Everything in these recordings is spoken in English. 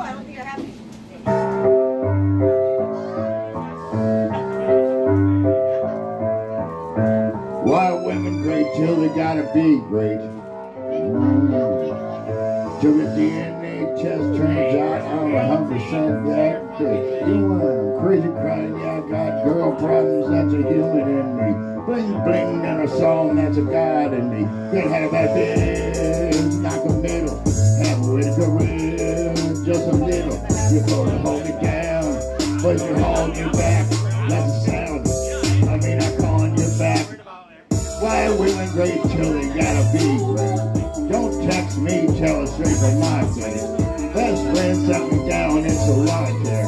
I don't think. Why are women great till they gotta be great? Till the DNA test turns out I'm a hundred percent that great. You crazy crying, I got girl problems, that's a human in me. Bling bling and a song, that's a god in me. Can't have that big, knock a middle. Have a a career, just a little. You're gonna hold me down, but you hold me back. That's a sound. I mean, I'm calling you back. Why women great till they gotta be great? Don't text me, tell us straight my face. Best friend set me down in solitaire.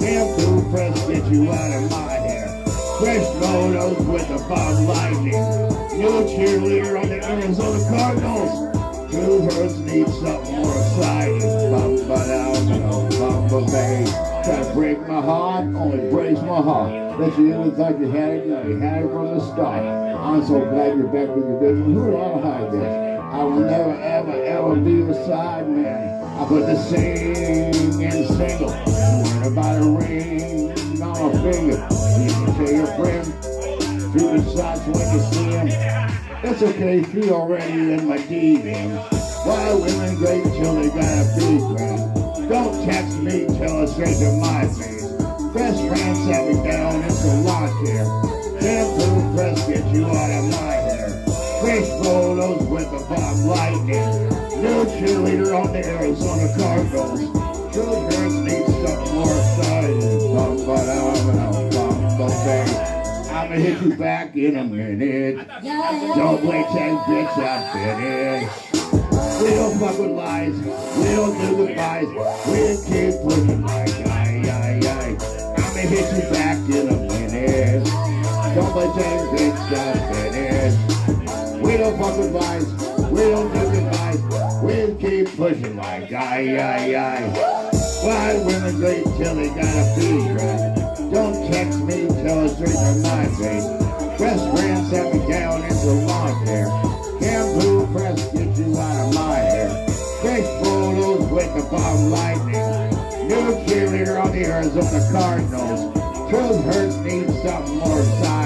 Shampoo press get you out of my hair. Fresh photos with the Bob Lightning. New cheerleader on the Arizona Cardinals. Two hers need something more Uh-huh. heart. Bet you didn't think you had it, you had it from the start. I'm so glad you're back with your business. Who would I hide this? I will never, ever, ever be a side man. I put the sing in single. Worried about a ring on my finger. You can tell your friend, shoot the shots when you see him. That's okay, she already in my DM. Why women great till they got a big great? Don't text me, till us straight to my face. Best friend it's here. Shampoo press get you out of my hair. Face photos with the Bob Lightning. New cheerleader on the Arizona Cardinals. Children need something more bum, bang. I'ma hit you back in a minute. Don't play tag, bitch, I'm finished. We don't fuck with lies. We don't do goodbyes. We keep pushing like aye, aye, aye. I'ma hit you back. Don't play tag, bitch, We don't fuck with lies. We don't do goodbyes. We keep pushing like aye, aye, aye. Why women great till they got a be great? Don't text me, tell us straight to my face. Best friend set me down into lawn care. Shampoo press get you out of my hair. Face photos with the bomb lightning. New cheerleader on the Arizona Cardinals. Truth hurts needs something more. Bum,